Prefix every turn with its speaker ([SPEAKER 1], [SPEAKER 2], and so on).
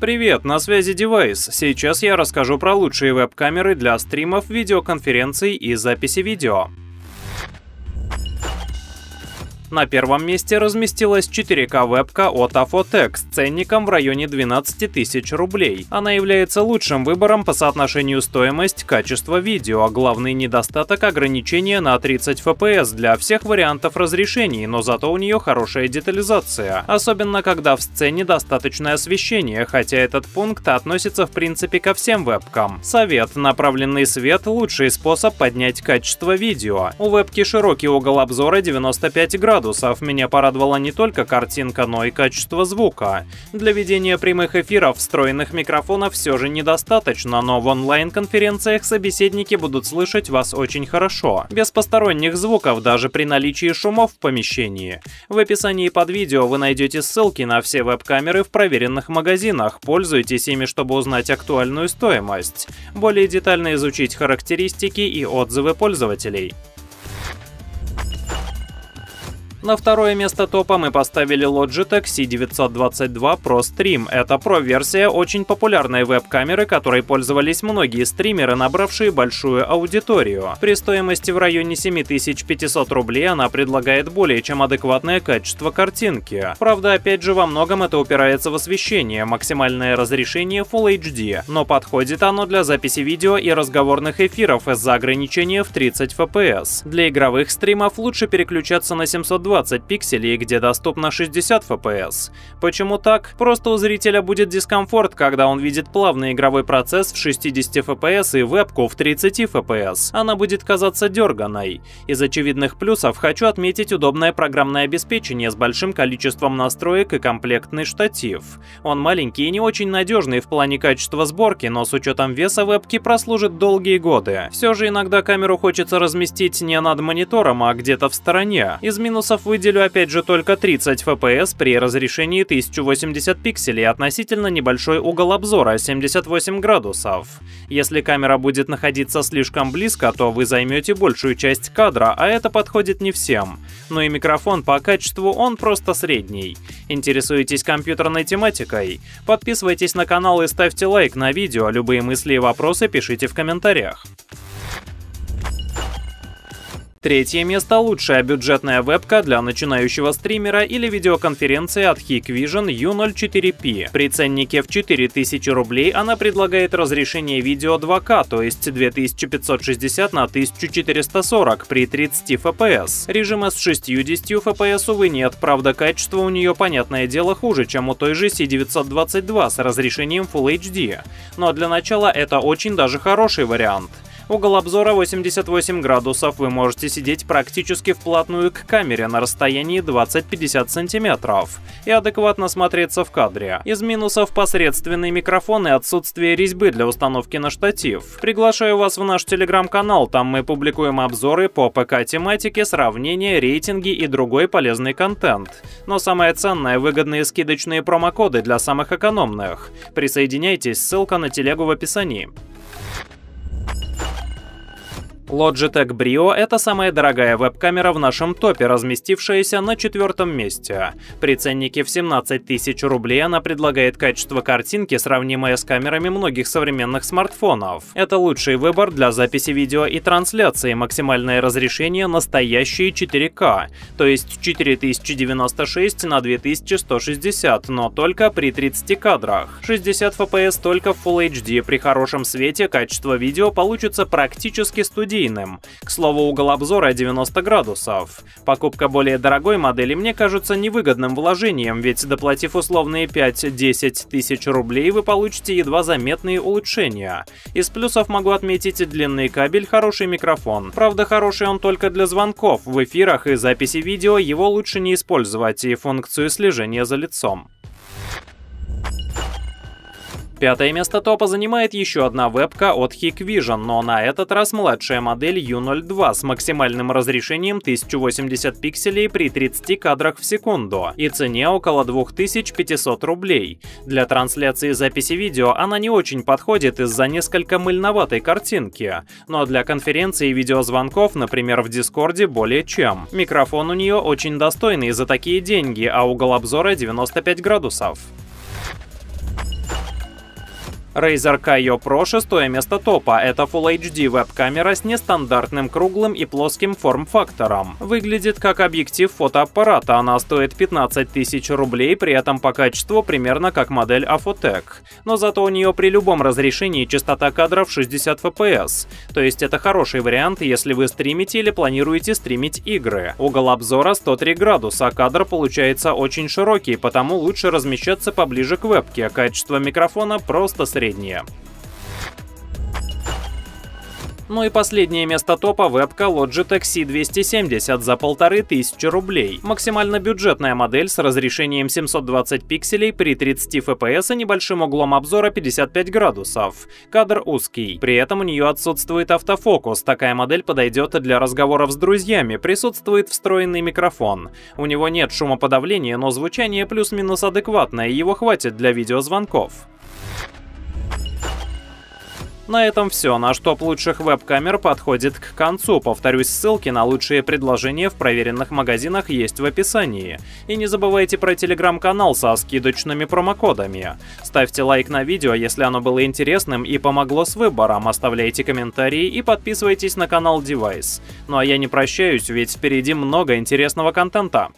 [SPEAKER 1] Привет, на связи Девайс. Сейчас я расскажу про лучшие веб-камеры для стримов, видеоконференций и записи видео. На первом месте разместилась 4К вебка от A4Tech с ценником в районе 12 тысяч рублей. Она является лучшим выбором по соотношению стоимость-качество видео, а главный недостаток ограничения на 30 FPS для всех вариантов разрешений, но зато у нее хорошая детализация, особенно когда в сцене достаточное освещение, хотя этот пункт относится в принципе ко всем вебкам. Совет. Направленный свет – лучший способ поднять качество видео. У вебки широкий угол обзора 95 градусов, градусов меня порадовала не только картинка, но и качество звука. Для ведения прямых эфиров встроенных микрофонов все же недостаточно, но в онлайн-конференциях собеседники будут слышать вас очень хорошо, без посторонних звуков даже при наличии шумов в помещении. В описании под видео вы найдете ссылки на все веб-камеры в проверенных магазинах, пользуйтесь ими, чтобы узнать актуальную стоимость, более детально изучить характеристики и отзывы пользователей. На второе место топа мы поставили Logitech C922 Pro Stream. Это Pro-версия очень популярной веб-камеры, которой пользовались многие стримеры, набравшие большую аудиторию. При стоимости в районе 7500 рублей она предлагает более чем адекватное качество картинки. Правда, опять же, во многом это упирается в освещение, максимальное разрешение Full HD, но подходит оно для записи видео и разговорных эфиров из-за ограничения в 30 FPS. Для игровых стримов лучше переключаться на 720 20 пикселей, где доступно 60 FPS. Почему так? Просто у зрителя будет дискомфорт, когда он видит плавный игровой процесс в 60 FPS и вебку в 30 FPS. Она будет казаться дерганой. Из очевидных плюсов хочу отметить удобное программное обеспечение с большим количеством настроек и комплектный штатив. Он маленький и не очень надежный в плане качества сборки, но с учетом веса вебки прослужит долгие годы. Все же иногда камеру хочется разместить не над монитором, а где-то в стороне. Из минусов ракурсов выделю опять же только 30 FPS при разрешении 1080 пикселей относительно небольшой угол обзора 78 градусов. Если камера будет находиться слишком близко, то вы займете большую часть кадра, а это подходит не всем. Но и микрофон по качеству он просто средний. Интересуетесь компьютерной тематикой? Подписывайтесь на канал и ставьте лайк на видео, любые мысли и вопросы пишите в комментариях. Третье место – лучшая бюджетная вебка для начинающего стримера или видеоконференции от Hikvision U04P. При ценнике в 4000 рублей она предлагает разрешение видео 2К, то есть 2560 на 1440 при 30 FPS. Режима с 60 FPS, увы, нет, правда качество у нее, понятное дело, хуже, чем у той же C922 с разрешением Full HD. Но для начала это очень даже хороший вариант. Угол обзора 88 градусов, вы можете сидеть практически вплотную к камере на расстоянии 20-50 сантиметров и адекватно смотреться в кадре. Из минусов посредственный микрофон и отсутствие резьбы для установки на штатив. Приглашаю вас в наш телеграм-канал, там мы публикуем обзоры по ПК-тематике, сравнения, рейтинги и другой полезный контент. Но самое ценное – выгодные скидочные промокоды для самых экономных. Присоединяйтесь, ссылка на телегу в описании. Logitech Brio – это самая дорогая веб-камера в нашем топе, разместившаяся на четвертом месте. При ценнике в 17 тысяч рублей она предлагает качество картинки, сравнимое с камерами многих современных смартфонов. Это лучший выбор для записи видео и трансляции, максимальное разрешение настоящие 4К, то есть 4096 на 2160, но только при 30 кадрах. 60 FPS только в Full HD, при хорошем свете качество видео получится практически студийным студийным. К слову, угол обзора 90 градусов. Покупка более дорогой модели мне кажется невыгодным вложением, ведь доплатив условные 5-10 тысяч рублей, вы получите едва заметные улучшения. Из плюсов могу отметить длинный кабель, хороший микрофон. Правда, хороший он только для звонков, в эфирах и записи видео его лучше не использовать и функцию слежения за лицом. Пятое место топа занимает еще одна вебка от Hikvision, но на этот раз младшая модель U02 с максимальным разрешением 1080 пикселей при 30 кадрах в секунду и цене около 2500 рублей. Для трансляции записи видео она не очень подходит из-за несколько мыльноватой картинки, но для конференции и видеозвонков, например в Дискорде, более чем. Микрофон у нее очень достойный за такие деньги, а угол обзора 95 градусов. Razer Kaio Pro шестое место топа. Это Full HD веб-камера с нестандартным круглым и плоским форм-фактором. Выглядит как объектив фотоаппарата, она стоит 15 тысяч рублей, при этом по качеству примерно как модель Afotec. Но зато у нее при любом разрешении частота кадров 60 FPS. То есть это хороший вариант, если вы стримите или планируете стримить игры. Угол обзора 103 градуса, а кадр получается очень широкий, потому лучше размещаться поближе к вебке. Качество микрофона просто среднее среднее. Ну и последнее место топа вебка Logitech C270 за полторы тысячи рублей. Максимально бюджетная модель с разрешением 720 пикселей при 30 FPS и небольшим углом обзора 55 градусов. Кадр узкий. При этом у нее отсутствует автофокус. Такая модель подойдет для разговоров с друзьями. Присутствует встроенный микрофон. У него нет шумоподавления, но звучание плюс-минус адекватное, его хватит для видеозвонков. На этом все. Наш топ лучших веб-камер подходит к концу. Повторюсь, ссылки на лучшие предложения в проверенных магазинах есть в описании. И не забывайте про телеграм-канал со скидочными промокодами. Ставьте лайк на видео, если оно было интересным и помогло с выбором, оставляйте комментарии и подписывайтесь на канал Device. Ну а я не прощаюсь, ведь впереди много интересного контента.